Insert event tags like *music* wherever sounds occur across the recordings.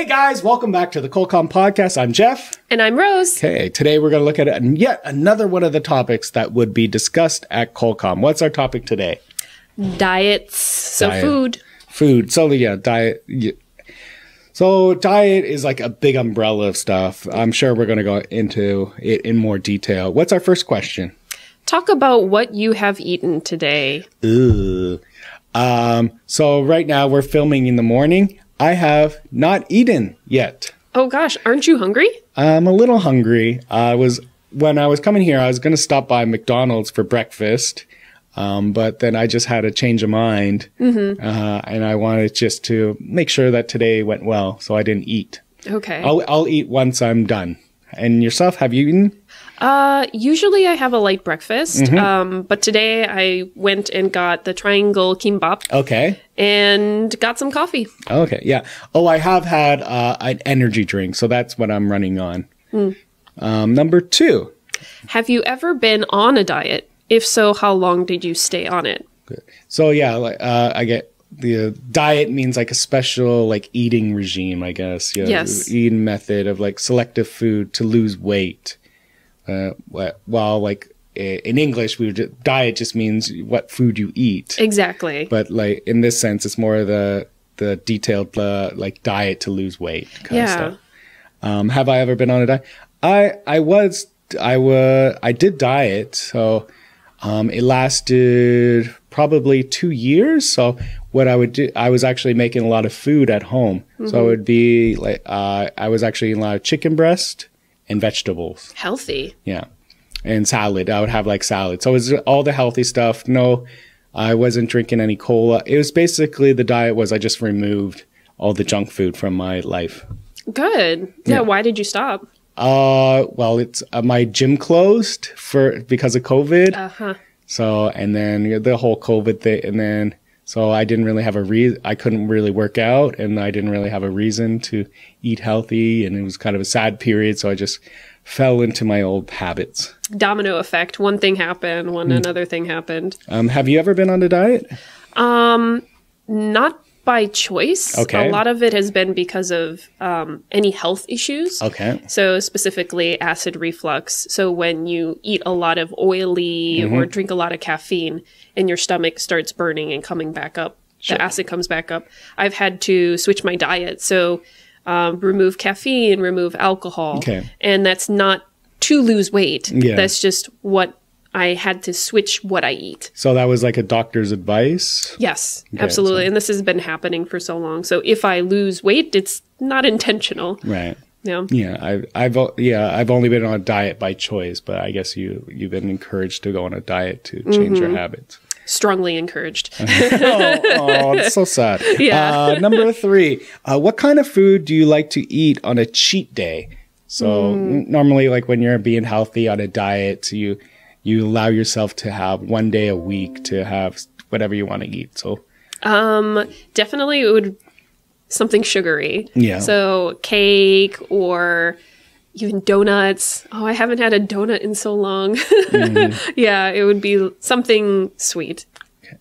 Hey guys, welcome back to the Culcom podcast. I'm Jeff. And I'm Rose. Okay, today we're going to look at yet another one of the topics that would be discussed at Culcom. What's our topic today? Diets. So Diet. food. Food. So yeah, diet. So diet is like a big umbrella of stuff. I'm sure we're going to go into it in more detail. What's our first question? Talk about what you have eaten today. Ugh. Um, so right now we're filming in the morning. I have not eaten yet. Oh gosh, aren't you hungry? I'm a little hungry. I was when I was coming here. I was going to stop by McDonald's for breakfast, um, but then I just had a change of mind, mm-hmm. uh, and I wanted just to make sure that today went well, so I didn't eat. Okay. I'll I'll eat once I'm done. And yourself, have you eaten? Uh, usually I have a light breakfast. Um, but today I went and got the triangle kimbap Okay. and got some coffee. Okay. Yeah. Oh, I have had uh, an energy drink, so that's what I'm running on. Um, number two. Have you ever been on a diet? If so, how long did you stay on it? So yeah, like uh, I get the uh, diet means like a special like eating regime, I guess. Yeah, Yes. eating method of like selective food to lose weight. Uh, while like in English, we would diet just means what food you eat, Exactly. but like in this sense, it's more the the detailed uh, like diet to lose weight kind Yeah. of stuff. Um, have I ever been on a diet? I I was I was I did diet, so um, it lasted probably two years. So what I would do, I was actually making a lot of food at home. So it would be like uh, I was actually eating a lot of chicken breast and vegetables. Healthy. Yeah, and salad. I would have like salad. So it was all the healthy stuff. No, I wasn't drinking any cola. It was basically the diet was I just removed all the junk food from my life. Good. Yeah, why did you stop? Uh, well, it's uh, my gym closed for because of COVID. Uh huh. So, and then the whole COVID thing, and then so I didn't really have a reason. I couldn't really work out, and I didn't really have a reason to eat healthy, and it was kind of a sad period. So I just fell into my old habits. Domino effect. One thing happened, one another thing happened. Um, have you ever been on a diet? Um, not by choice. Okay. A lot of it has been because of um, any health issues. Okay. So specifically acid reflux. So when you eat a lot of oily or drink a lot of caffeine and your stomach starts burning and coming back up, the acid comes back up. I've had to switch my diet. So um, remove caffeine, remove alcohol. Okay. And that's not to lose weight. Yeah. That's just what I had to switch what I eat. So that was like a doctor's advice. Yes, absolutely. And this has been happening for so long. So if I lose weight, it's not intentional. Right. Yeah. Yeah, I've, I've, yeah, I've only been on a diet by choice, but I guess you, you've been encouraged to go on a diet to change your habits. Strongly encouraged. *laughs* oh, oh, it's so sad. *laughs* Yeah. Uh, number three, uh, what kind of food do you like to eat on a cheat day? So n- normally, like when you're being healthy on a diet, you you allow yourself to have one day a week to have whatever you want to eat. So um, definitely it would something sugary. Yeah. So cake or even donuts. Oh, I haven't had a donut in so long. *laughs* yeah, it would be something sweet.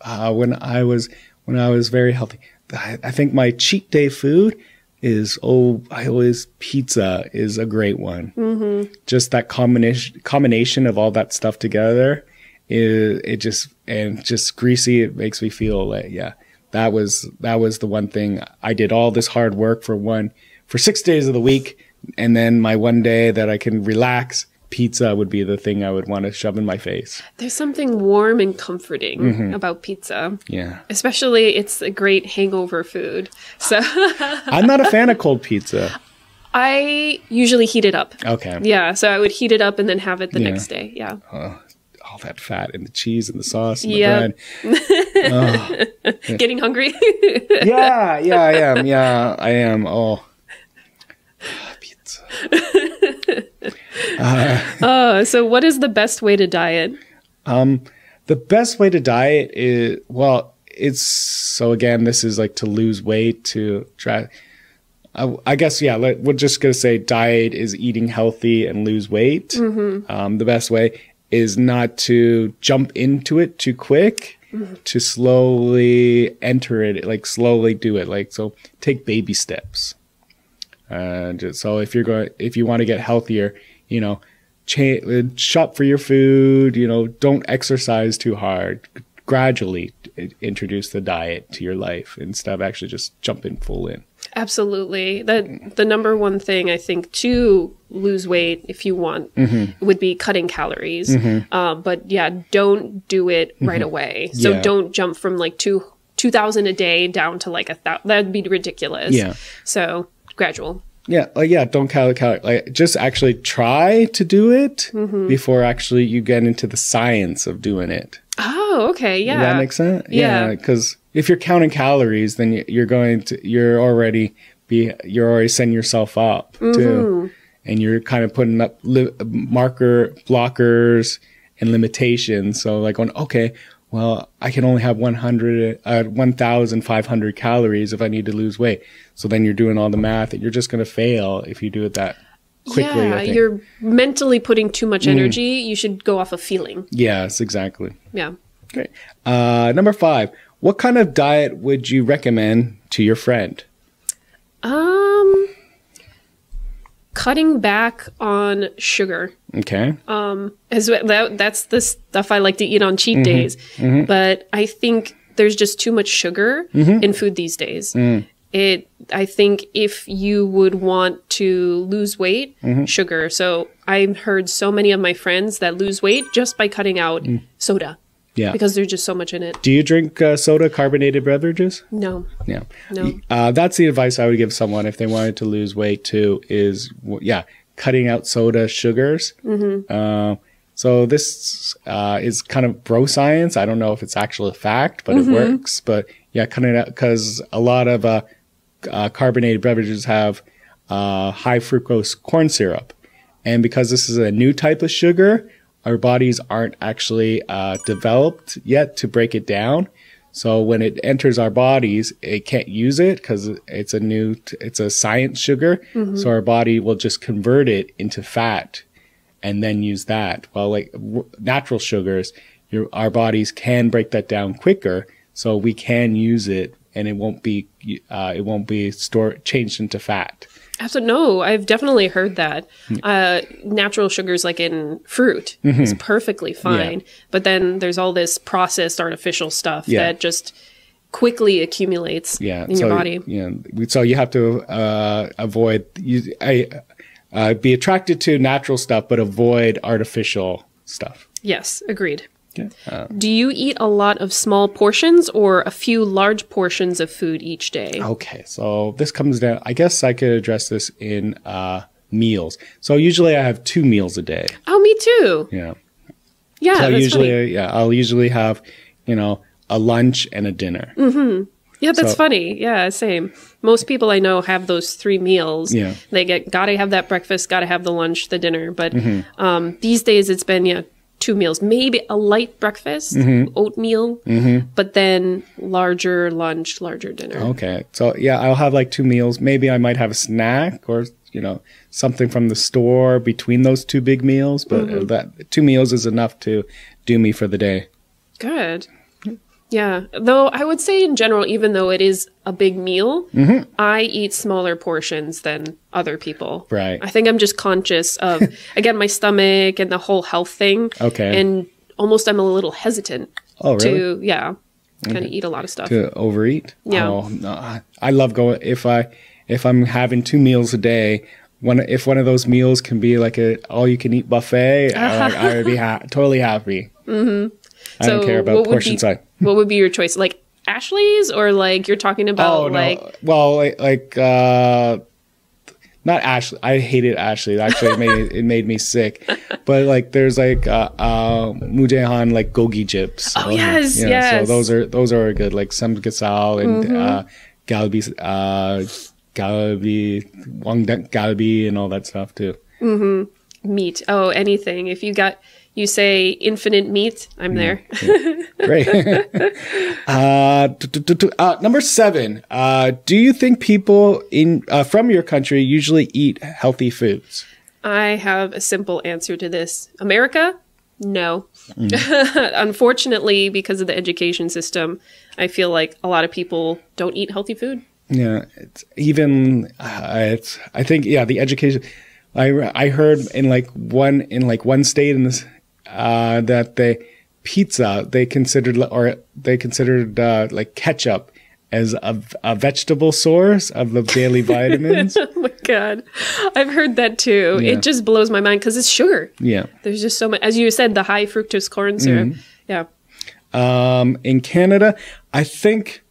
uh, when I was when I was very healthy, I, I think my cheat day food is oh I always pizza is a great one. Mm-hmm. Just that combination combination of all that stuff together, it, it just and just greasy. It makes me feel like yeah that was that was the one thing I did all this hard work for one for six days of the week, and then my one day that I can relax. Pizza would be the thing I would want to shove in my face. There's something warm and comforting mm-hmm. about pizza. Yeah. Especially it's a great hangover food. So *laughs* I'm not a fan of cold pizza. I usually heat it up. Okay. Yeah, so I would heat it up and then have it the Yeah. next day. Yeah. Oh, all that fat and the cheese and the sauce and Yep. the bread. *laughs* Getting hungry? *laughs* Yeah, yeah, I am. Yeah, I am. Oh, pizza. Uh, *laughs* so what is the best way to diet? The best way to diet is well, it's so again, this is like to lose weight to try. I, I guess yeah. Let, we're just gonna say diet is eating healthy and lose weight. Um, the best way is not to jump into it too quick. To slowly enter it, like slowly do it, like so. Take baby steps. And so if you're going, if you want to get healthier, you know, cha- shop for your food. You know, don't exercise too hard. Gradually introduce the diet to your life instead of actually just jumping full in. Absolutely. That the number one thing I think to lose weight, if you want, mm-hmm. would be cutting calories. Mm-hmm. Uh, but yeah, don't do it mm-hmm. right away. So Yeah. don't jump from like two two thousand a day down to like a thousand. That'd be ridiculous. Yeah. So gradual. Yeah, like yeah, don't cal cal like just actually try to do it before actually you get into the science of doing it. Oh, okay. Yeah. Does that makes sense? Yeah. because if you're counting calories, then you're going to you're already be you're already setting yourself up too, and you're kind of putting up li- marker blockers and limitations. So like on okay, well I can only have 100 uh, 1,500 calories if I need to lose weight. So then you're doing all the math, and you're just going to fail if you do it that quickly. yeah, you're mentally putting too much energy. You should go off a feeling. yes, exactly. Yeah. Great. Uh, number five. What kind of diet would you recommend to your friend? Um, cutting back on sugar. Okay. Um, as well, that that's the stuff I like to eat on cheat days. But I think there's just too much sugar in food these days. It I think if you would want to lose weight, sugar. So I've heard so many of my friends that lose weight just by cutting out soda Yeah. because there's just so much in it. Do you drink uh, soda, carbonated beverages? No. Yeah. No. Uh, that's the advice I would give someone if they wanted to lose weight too. Is yeah, cutting out soda, sugars. Mm-hmm. Uh, so this uh, is kind of bro science. I don't know if it's actually a fact, but it works. But yeah, cutting out because a lot of uh, carbonated beverages have uh, high fructose corn syrup, and because this is a new type of sugar, our bodies aren't actually uh, developed yet to break it down. So when it enters our bodies, it can't use it because it's a new, it's a science sugar. So our body will just convert it into fat and then use that. Well, like w- natural sugars, your, our bodies can break that down quicker. So we can use it and it won't be, uh, it won't be stored, changed into fat. Absolutely. No, I've definitely heard that. Uh, natural sugars, like in fruit, is perfectly fine. But then there's all this processed artificial stuff Yeah. that just quickly accumulates yeah, in so, your body. Yeah, so you have to uh, avoid you, I, uh, be attracted to natural stuff, but avoid artificial stuff. Yes, agreed. Okay. Uh, Do you eat a lot of small portions or a few large portions of food each day? okay, so this comes down. I guess I could address this in uh, meals. So usually I have two meals a day. Oh, me too. Yeah. Yeah, So usually, funny. yeah, I'll usually have, you know, a lunch and a dinner. Mm-hmm. Yeah, that's so- funny. Yeah, same. Most people I know have those three meals. Yeah. They get gotta have that breakfast, gotta have the lunch, the dinner. But Mm-hmm. um, these days it's been yeah two meals, maybe a light breakfast, Mm-hmm. oatmeal, but then larger lunch, larger dinner. Okay. So yeah, I'll have like two meals. Maybe I might have a snack or you know something from the store between those two big meals. But Mm-hmm. that two meals is enough to do me for the day. Good. Yeah. Though I would say in general, even though it is a big meal, Mm-hmm. I eat smaller portions than other people. Right. I think I'm just conscious of, *laughs* again, my stomach and the whole health thing. Okay. And almost I'm a little hesitant Oh, really? to, yeah, kind of eat a lot of stuff. to overeat. Yeah. Oh, no, I- I love going if I if I'm having two meals a day. One if one of those meals can be like a all you can eat buffet, I, like, I would be ha- *laughs* totally happy. Mm-hmm. I don't care about what would portion be, size. *laughs* What would be your choice? Like Ashley's or like you're talking about Oh no! like, well, like, like uh, not Ashley. I hated Ashley. Actually, it made it made me sick. *laughs* But like, there's like uh, uh Mujahan like gogi chips. Oh, yes, yeah, yes. Mm-hmm. So those are those are good. Like some samgyeopsal and uh, galbi, uh, galbi, wangdang galbi, and all that stuff too. Mm-hmm. Meat. Oh, anything. If you got, you say infinite meat, I'm there. Great. *laughs* uh, uh, number seven. Uh, do you think people in uh, from your country usually eat healthy foods? I have a simple answer to this. America? No. *laughs* Unfortunately, because of the education system, I feel like a lot of people don't eat healthy food. Yeah, it's even uh, it's I think yeah the education I I heard in like one in like one state in this uh, that they pizza they considered or they considered uh, like ketchup as a, a vegetable source of the daily *laughs* vitamins. oh my god, I've heard that too. Yeah. It just blows my mind because it's sugar. yeah. There's just so much, as you said, the high fructose corn syrup. Mm-hmm. Yeah. Um, in Canada, I think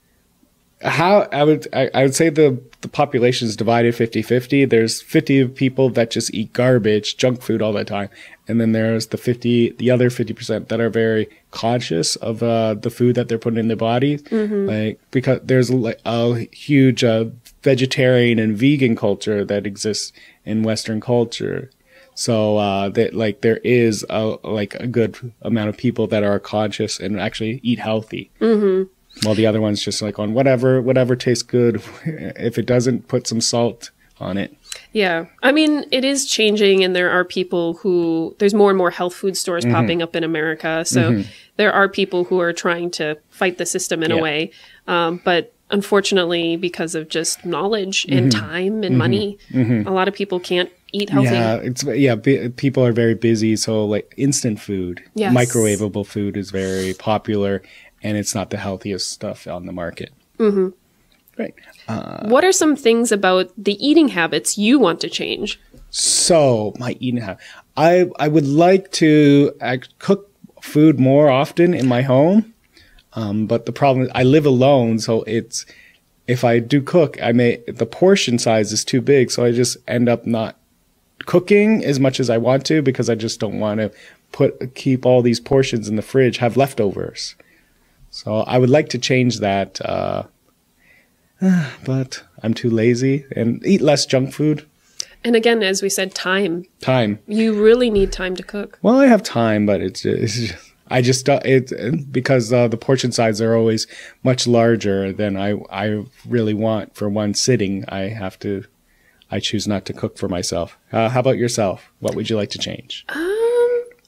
how I would I, I would say the the population is divided 50-50. There's 50 people that just eat garbage, junk food all the time. And then there's the 50 the other 50% that are very conscious of uh, the food that they're putting in their bodies. Like because there's like a huge uh, vegetarian and vegan culture that exists in western culture. So uh, that like there is a like a good amount of people that are conscious and actually eat healthy. Mm-hmm. While the other one's just like on whatever whatever tastes good. *laughs* if it doesn't, put some salt on it. Yeah. I mean, it is changing, and there are people who, there's more and more health food stores Mm-hmm. popping up in America. So there are people who are trying to fight the system in Yeah. a way. Um, but unfortunately, because of just knowledge and Mm-hmm. time and money, a lot of people can't eat healthy. Yeah, it's yeah. B- people are very busy, so like instant food, Yes. microwavable food is very popular, and it's not the healthiest stuff on the market. Mm-hmm. Right. What are some things about the eating habits you want to change? So my eating habit, I I would like to cook food more often in my home, um, but the problem is I live alone, so it's if I do cook, I may the portion size is too big, so I just end up not cooking as much as I want to because I just don't want to put keep all these portions in the fridge, have leftovers. So I would like to change that, uh, *sighs* but I'm too lazy and eat less junk food. And again, as we said, time. Time. You really need time to cook. Well, I have time, but it's it's just I just uh, it because uh, the portion sizes are always much larger than I I really want for one sitting. I have to. I choose not to cook for myself. Uh, how about yourself? What would you like to change? Um,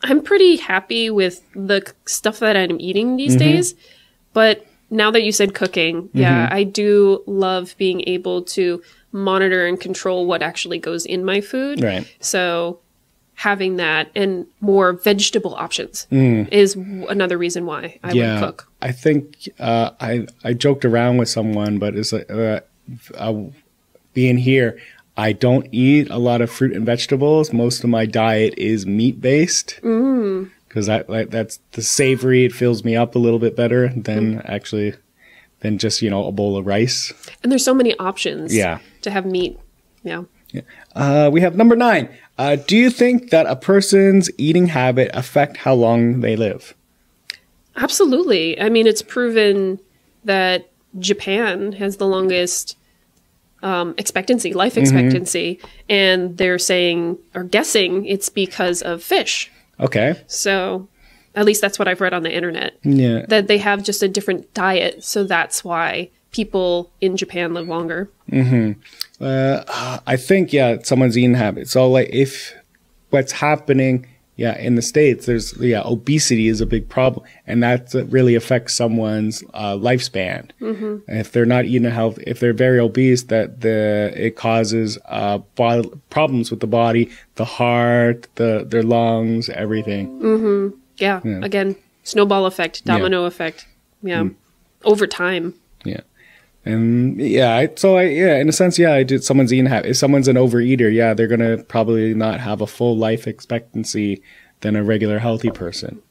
I'm pretty happy with the stuff that I'm eating these days. But now that you said cooking, yeah, I do love being able to monitor and control what actually goes in my food. Right. So having that and more vegetable options is w- another reason why I would cook. I think uh, I I joked around with someone, but it's like uh, uh, being here. I don't eat a lot of fruit and vegetables. Most of my diet is meat based because that like, that's the savory. It fills me up a little bit better than actually than just you know a bowl of rice. And there's so many options Yeah. to have meat. Yeah. Uh, we have number nine. Uh, do you think that a person's eating habit affect how long they live? Absolutely. I mean, it's proven that Japan has the longest um, expectancy, life expectancy, and they're saying or guessing it's because of fish. Okay. So, at least that's what I've read on the internet. Yeah. That they have just a different diet, so that's why people in Japan live longer. Uh, I think yeah, someone's eating habits. So like if what's happening, yeah, in the states, there's yeah, obesity is a big problem, and that really affects someone's uh, lifespan. Mm-hmm. If they're not eating health, if they're very obese, that the it causes uh, bo- problems with the body, the heart, the their lungs, everything. Yeah. Again, snowball effect, domino effect. Yeah. Over time. And yeah, I, so I yeah, in a sense, yeah, I did. Someone's eating. If someone's an overeater, yeah, they're gonna probably not have a full life expectancy than a regular healthy person.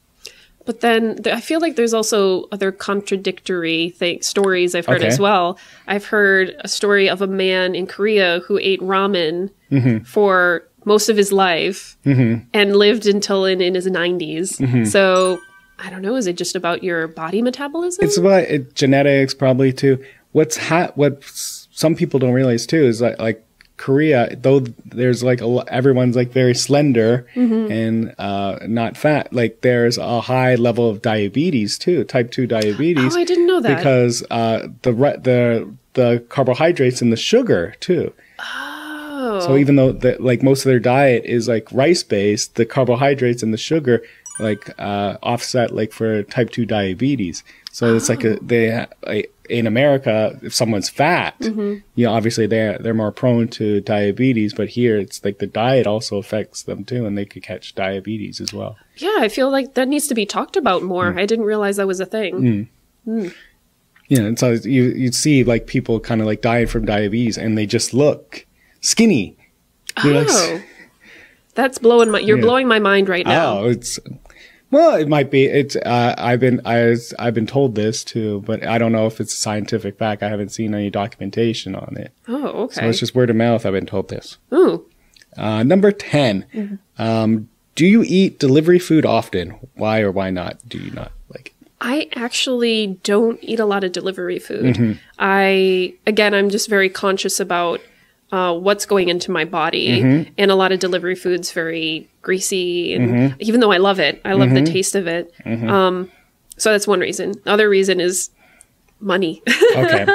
But then th- I feel like there's also other contradictory th- stories I've heard Okay. as well. I've heard a story of a man in Korea who ate ramen mm-hmm. for most of his life mm-hmm. and lived until in, in his 90s. Mm-hmm. So I don't know. Is it just about your body metabolism? It's about it, genetics, probably too. What's ha- what some people don't realize too is like like Korea, though there's like a everyone's like very slender and uh, not fat. Like there's a high level of diabetes too, type two diabetes. oh, I didn't know that. because uh, the the the carbohydrates and the sugar too. oh. So even though the, like most of their diet is like rice based, the carbohydrates and the sugar like uh, offset like for type two diabetes. So it's like a oh. they like, in America, if someone's fat, mm-hmm. you know, obviously they're they're more prone to diabetes. But here, it's like the diet also affects them too, and they could catch diabetes as well. Yeah, I feel like that needs to be talked about more. Mm. I didn't realize that was a thing. Mm. Mm. Yeah, and so you you see like people kind of like dying from diabetes, and they just look skinny. You're like, Oh, *laughs* that's blowing my. You're Yeah. blowing my mind right now. Oh, it's well, it might be. It's uh, I've been I I've been told this too, but I don't know if it's a scientific fact. I haven't seen any documentation on it, Oh, okay. so it's just word of mouth. I've been told this. Ooh, Uh, number 10 Mm-hmm. Um, do you eat delivery food often? Why or why not? Do you not like? it? I actually don't eat a lot of delivery food. Mm-hmm. I again, I'm just very conscious about uh, what's going into my body, Mm-hmm. and a lot of delivery foods very greasy. And Mm-hmm. even though I love it, I love the taste of it. Um, so that's one reason. The other reason is money. *laughs* Okay,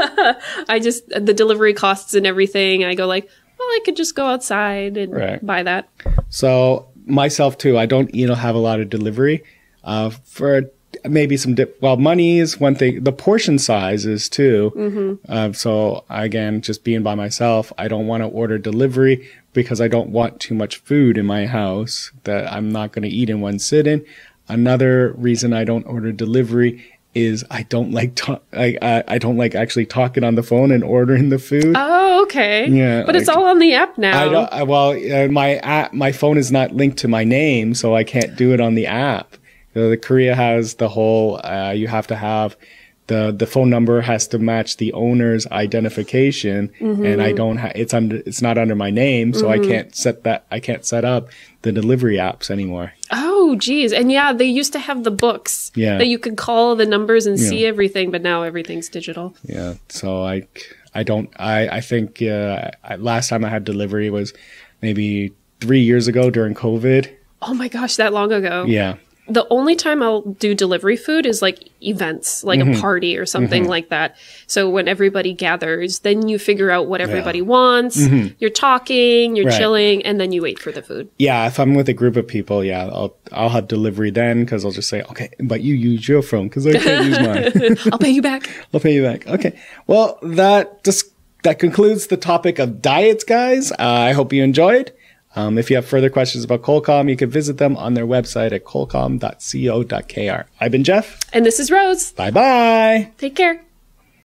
I just the delivery costs and everything. I go like, well, I could just go outside and Right. buy that. so myself too. I don't you know have a lot of delivery. Uh, for maybe some dip. Well, money is one thing. The portion size is too. Mm-hmm. Uh, so again, just being by myself, I don't want to order delivery because I don't want too much food in my house that I'm not going to eat in one sitting. Another reason I don't order delivery is I don't like ta- I, I I don't like actually talking on the phone and ordering the food. Oh, okay. Yeah, but it's all on the app now. I don't. I, well, uh, my app, my phone is not linked to my name, so I can't do it on the app. You know, the Korea has the whole. Uh, you have to have the the phone number has to match the owner's identification, and I don't. Ha- it's under. It's not under my name, so I can't set that. I can't set up the delivery apps anymore. Oh, geez. And yeah, they used to have the books Yeah. that you could call the numbers and see everything, but now everything's digital. Yeah. So I. I don't. I. I think. Uh, I, last time I had delivery was maybe three years ago during COVID. Oh my gosh, that long ago. Yeah. The only time I'll do delivery food is like events, like Mm-hmm. a party or something like that. So when everybody gathers, then you figure out what everybody wants. You're talking, you're Mm-hmm. Right. chilling, and then you wait for the food. Yeah, if I'm with a group of people, yeah, I'll I'll have delivery then because I'll just say, okay, but you use your phone because I can't use mine. *laughs* I'll pay you back. *laughs* I'll pay you back. Okay, well that just that concludes the topic of diets, guys. Uh, I hope you enjoyed. Um, if you have further questions about Culcom, you can visit them on their website at culcom.co.kr. I've been Jeff. And this is Rose. Bye bye. Take care.